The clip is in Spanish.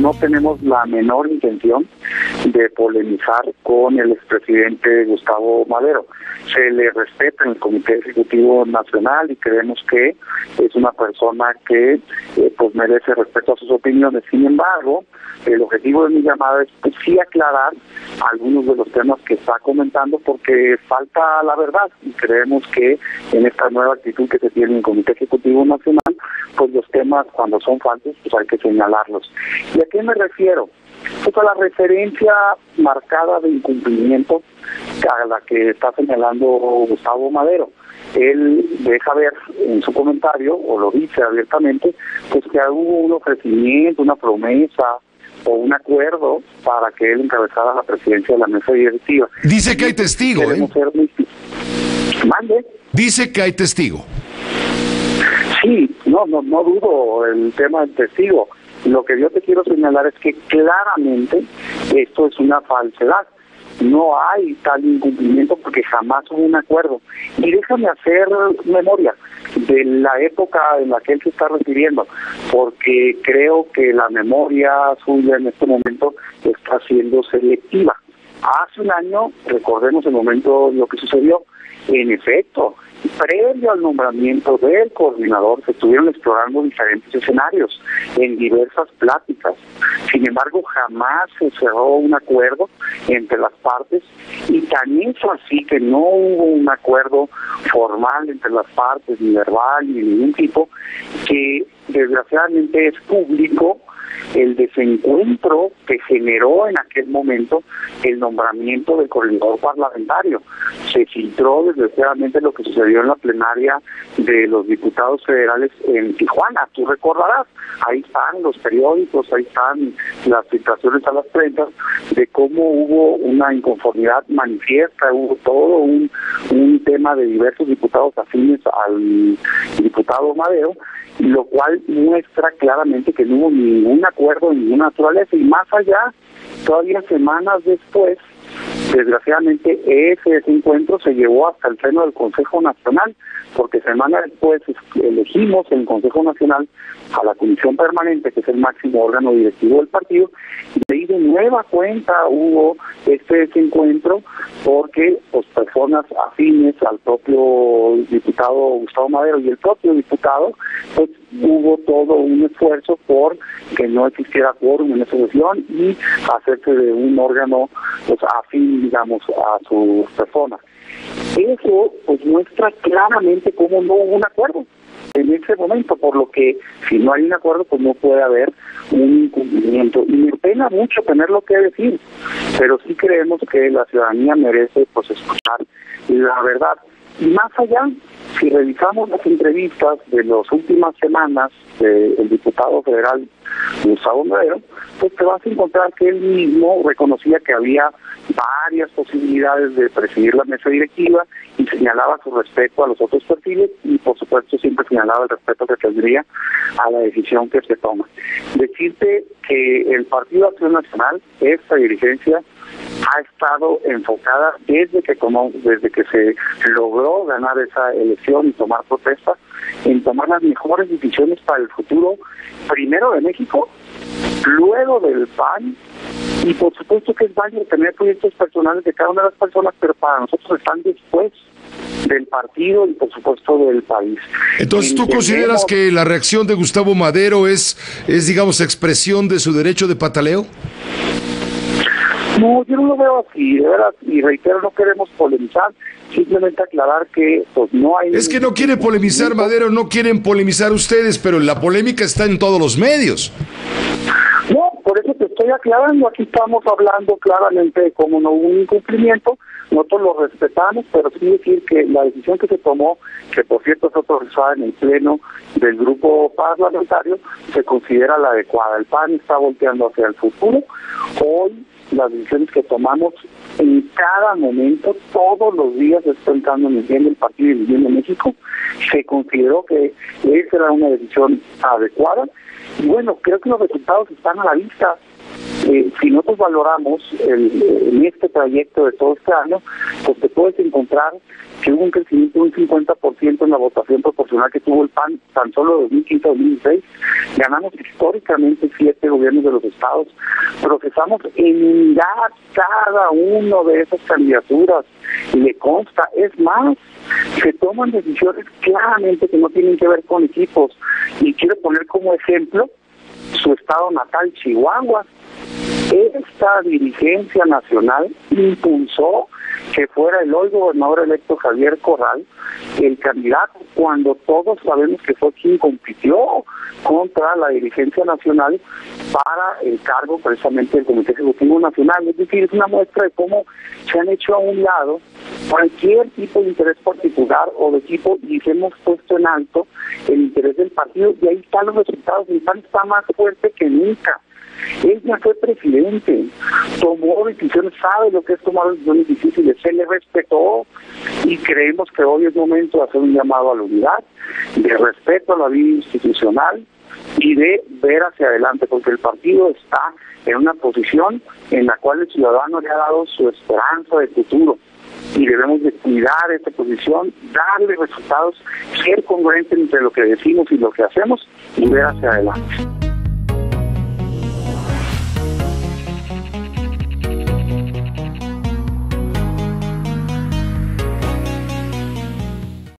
no tenemos la menor intención de polemizar con el expresidente Gustavo Madero. Se le respeta en el Comité Ejecutivo Nacional y creemos que es una persona que eh, pues merece respeto a sus opiniones. Sin embargo, el objetivo de mi llamada es pues, sí aclarar algunos de los temas que está comentando porque falta la verdad y creemos que en esta nueva actitud que se tiene en el Comité Ejecutivo Nacional, pues los temas cuando son falsos pues hay que señalarlos. ¿Y a qué me refiero? Pues a la referencia marcada de incumplimiento a la que está señalando Gustavo Madero él deja ver en su comentario, o lo dice abiertamente, pues que hubo un ofrecimiento, una promesa o un acuerdo para que él encabezara la presidencia de la mesa directiva. Dice que hay testigo, ¿eh? Mande. Dice que hay testigo. Sí, no, no, no dudo el tema del testigo. Lo que yo te quiero señalar es que claramente esto es una falsedad no hay tal incumplimiento porque jamás hubo un acuerdo. Y déjame hacer memoria de la época en la que él se está refiriendo, porque creo que la memoria suya en este momento está siendo selectiva. Hace un año, recordemos el momento lo que sucedió, en efecto, previo al nombramiento del coordinador se estuvieron explorando diferentes escenarios en diversas pláticas. Sin embargo, jamás se cerró un acuerdo entre las partes y tan eso así que no hubo un acuerdo formal entre las partes, ni verbal, ni de ningún tipo, que desgraciadamente es público el desencuentro que generó en aquel momento el nombramiento del coordinador parlamentario. Se filtró desgraciadamente lo que sucedió en la plenaria de los diputados federales en Tijuana. Tú recordarás, ahí están los periódicos, ahí están las filtraciones a las prendas de cómo hubo una inconformidad manifiesta, hubo todo un, un tema de diversos diputados afines al diputado Madero lo cual muestra claramente que no hubo ningún acuerdo de ninguna naturaleza. Y más allá, todavía semanas después, desgraciadamente ese encuentro se llevó hasta el seno del Consejo Nacional, porque semanas después elegimos en el Consejo Nacional a la Comisión Permanente, que es el máximo órgano directivo del partido, y de nueva cuenta hubo este desencuentro porque pues, personas afines al propio diputado Gustavo Madero y el propio diputado, pues hubo todo un esfuerzo por que no existiera quórum en esa sesión y hacerse de un órgano pues, afín, digamos, a sus personas. Eso pues muestra claramente cómo no hubo un acuerdo en ese momento, por lo que si no hay un acuerdo, pues no puede haber un incumplimiento. Y me pena mucho tenerlo que decir, pero sí creemos que la ciudadanía merece pues escuchar la verdad. Y más allá, si revisamos las entrevistas de las últimas semanas del diputado federal Gustavo Madero, pues te vas a encontrar que él mismo reconocía que había varias posibilidades de presidir la mesa directiva y señalaba su respeto a los otros perfiles y por supuesto siempre señalaba el respeto que tendría a la decisión que se toma. Decirte que el Partido Acción Nacional, esta dirigencia, ha estado enfocada desde que tomó, desde que se logró ganar esa elección y tomar protesta, en tomar las mejores decisiones para el futuro, primero de México, luego del PAN, y por supuesto que es válido tener proyectos personales de cada una de las personas, pero para nosotros están después del partido y por supuesto del país. Entonces, ¿tú consideras que la reacción de Gustavo Madero es, es digamos, expresión de su derecho de pataleo? No, yo no lo veo así, de verdad, y reitero, no queremos polemizar, simplemente aclarar que pues no hay... Es que no quiere polemizar Madero, no quieren polemizar ustedes, pero la polémica está en todos los medios. No, por eso te estoy aclarando, aquí estamos hablando claramente de cómo no hubo un incumplimiento, nosotros lo respetamos, pero sí decir que la decisión que se tomó, que por cierto fue procesada en el pleno del grupo parlamentario, se considera la adecuada. El PAN está volteando hacia el futuro. Hoy las decisiones que tomamos en cada momento, todos los días, están en el bien del partido y el México, se consideró que esa era una decisión adecuada. Y bueno, creo que los resultados están a la vista. eh, si nosotros valoramos el, en este trayecto de todo este año, pues te puedes encontrar que hubo un crecimiento de un 50% en la votación proporcional que tuvo el PAN tan solo de 2015 a 2016. Ganamos históricamente siete gobiernos de los estados. Procesamos en cada uno de esas candidaturas. Y le consta, es más, se toman decisiones claramente que no tienen que ver con equipos. Y quiero poner como ejemplo su estado natal, Chihuahua. Esta dirigencia nacional impulsó que fuera el hoy gobernador electo Javier Corral el candidato, cuando todos sabemos que fue quien compitió contra la dirigencia nacional para el cargo precisamente del Comité Ejecutivo Nacional. Es decir, es una muestra de cómo se han hecho a un lado cualquier tipo de interés particular o de tipo y se hemos puesto en alto el interés del partido y ahí están los resultados. El PAN está más fuerte que nunca. Él ya fue presidente, tomó decisiones, sabe lo que es tomar decisiones difíciles, se le respetó y creemos que hoy es momento de hacer un llamado a la unidad, de respeto a la vida institucional y de ver hacia adelante, porque el partido está en una posición en la cual el ciudadano le ha dado su esperanza de futuro y debemos de cuidar esta posición, darle resultados, ser congruentes entre lo que decimos y lo que hacemos y ver hacia adelante.